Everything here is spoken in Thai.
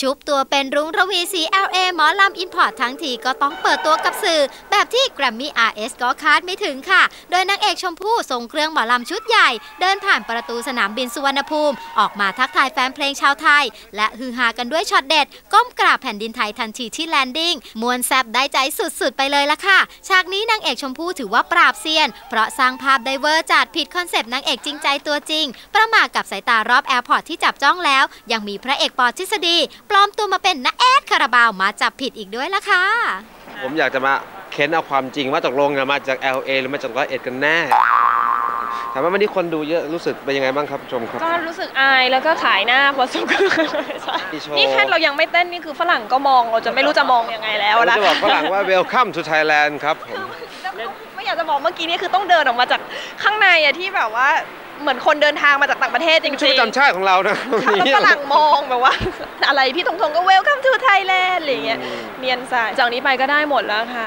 ชุบตัวเป็นรุ้งระวีสี LA หมอลำ import ทั้งทีก็ต้องเปิดตัวกับสื่อ แบบที่ Grammy RS ก็คาดไม่ถึงค่ะ โดยนางเอกชมพู่ทรงเครื่องหมอลำชุดใหญ่ เดินผ่านประตูสนามบินสุวรรณภูมิ ออกมาทักทายแฟนเพลงชาวไทย และฮือฮากันด้วยช็อตเด็ด ก้มกราบแผ่นดินไทยทันทีที่ landing ม่วนแซบได้ใจสุดๆ ไปเลยละค่ะฉากนี้นางเอกชมพู่ถือว่าปราบเซียน เพราะสร้างภาพได้ over จัดผิดคอนเซปต์นางเอกจริงใจตัวจริง ประมาทกับสายตารอบ airport ที่จับจ้องแล้ว ยังมีพระเอกปอทฤษฎีปลอมตัวมาเป็นน้าแอ๊ดคาราบาวมาจับผิดอีกด้วยละค่ะ ผมอยากจะมาเค้นเอาความจริงว่าตกลงเนี่ยมาจาก LA หรือมาจากร้อยเอ็ดกันแน่ถามว่าวันนี้คนดูเยอะรู้สึกเป็นยังไงบ้างครับชมครับ ก็รู้สึกอายแล้วก็ขายหน้าพอสมควรใช่มีโชว์ นี่แค่เรายังไม่เต้นนี่คือฝรั่งก็มองเราจะไม่รู้จะมองยังไงแล้วผมนะจะบอกฝรั่งว่า welcome to Thailand ครับผม ไม่อยากจะบอกเมื่อกี้นี่คือต้องเดินออกมาจากข้างในอะที่แบบว่า เหมือนคนเดินทางมาจากต่างประเทศจริชุดงประจำชาติของเรานะๆแล้วฝรั่งมองแบบว่า อะไรพี่ทงทงก็ welcome to Thailand อะไรอย่างเงี้ยอืมเนียนใส่จากนี้ไปก็ได้หมดแล้วค่ะ